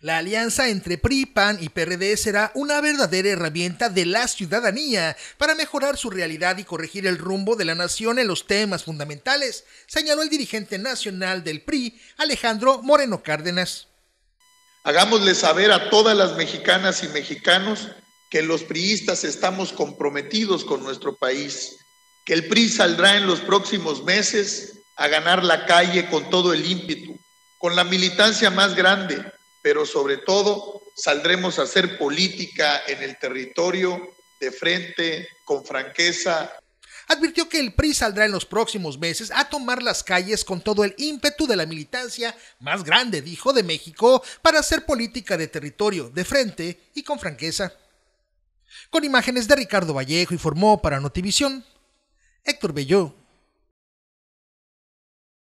La alianza entre PRI, PAN y PRD será una verdadera herramienta de la ciudadanía para mejorar su realidad y corregir el rumbo de la nación en los temas fundamentales, señaló el dirigente nacional del PRI, Alejandro Moreno Cárdenas. Hagámosle saber a todas las mexicanas y mexicanos que los priistas estamos comprometidos con nuestro país, que el PRI saldrá en los próximos meses a ganar la calle con todo el ímpetu, con la militancia más grande, pero sobre todo saldremos a hacer política en el territorio de frente, con franqueza. Advirtió que el PRI saldrá en los próximos meses a tomar las calles con todo el ímpetu de la militancia más grande, dijo, de México, para hacer política de territorio, de frente y con franqueza. Con imágenes de Ricardo Vallejo informó para Notivisión Héctor Belló.